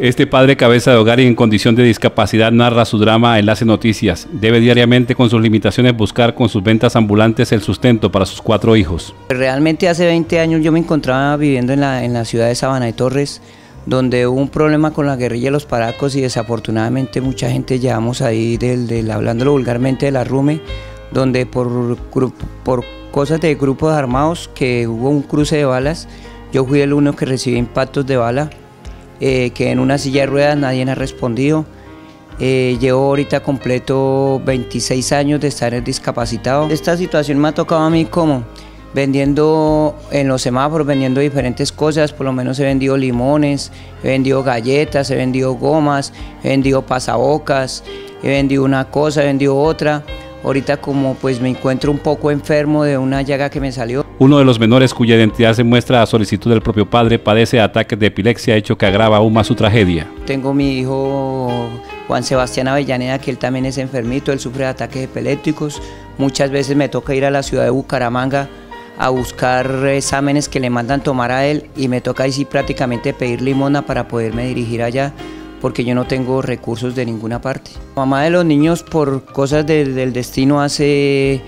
Este padre cabeza de hogar y en condición de discapacidad narra su drama en Enlace Noticias. Debe diariamente con sus limitaciones buscar con sus ventas ambulantes el sustento para sus cuatro hijos. Realmente hace 20 años yo me encontraba viviendo en la, en la ciudad de Sabana de Torres, donde hubo un problema con la guerrilla de los paracos y desafortunadamente mucha gente llevamos ahí, del, del, hablándolo vulgarmente, de la RUME, donde por, por cosas de grupos armados que hubo un cruce de balas, yo fui el uno que recibió impactos de bala eh, que en una silla de ruedas nadie ha respondido. Eh, llevo ahorita completo 26 años de estar discapacitado. Esta situación me ha tocado a mí como vendiendo en los semáforos, vendiendo diferentes cosas, por lo menos he vendido limones, he vendido galletas, he vendido gomas, he vendido pasabocas, he vendido una cosa, he vendido otra. Ahorita como pues me encuentro un poco enfermo de una llaga que me salió. Uno de los menores cuya identidad se muestra a solicitud del propio padre padece ataques de epilepsia, hecho que agrava aún más su tragedia. Tengo mi hijo Juan Sebastián Avellaneda, que él también es enfermito, él sufre ataques epilépticos. Muchas veces me toca ir a la ciudad de Bucaramanga a buscar exámenes que le mandan tomar a él y me toca ahí prácticamente pedir limona para poderme dirigir allá porque yo no tengo recursos de ninguna parte. Mamá de los niños por cosas del destino hace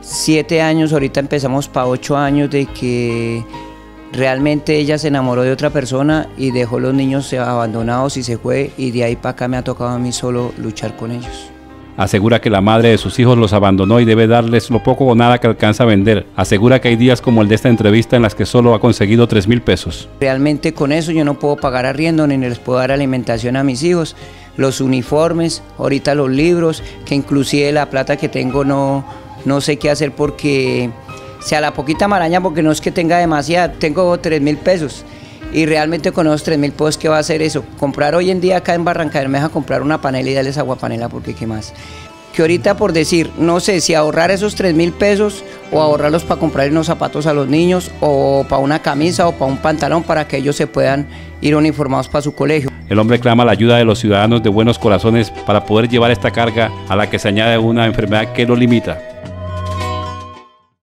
siete años, ahorita empezamos para ocho años de que realmente ella se enamoró de otra persona y dejó los niños abandonados y se fue y de ahí para acá me ha tocado a mí solo luchar con ellos. Asegura que la madre de sus hijos los abandonó y debe darles lo poco o nada que alcanza a vender. Asegura que hay días como el de esta entrevista en las que solo ha conseguido 3 mil pesos. Realmente con eso yo no puedo pagar arriendo ni les puedo dar alimentación a mis hijos. Los uniformes, ahorita los libros, que inclusive la plata que tengo no, no sé qué hacer porque sea la poquita maraña porque no es que tenga demasiada, tengo 3 mil pesos y realmente con esos 3 mil pesos, ¿qué va a hacer eso? Comprar hoy en día acá en Barranca Bermeja, comprar una panela y darles agua panela, porque qué más. Que ahorita por decir, no sé si ahorrar esos 3 mil pesos o ahorrarlos para comprar unos zapatos a los niños o para una camisa o para un pantalón para que ellos se puedan ir uniformados para su colegio. El hombre clama la ayuda de los ciudadanos de buenos corazones para poder llevar esta carga a la que se añade una enfermedad que lo limita.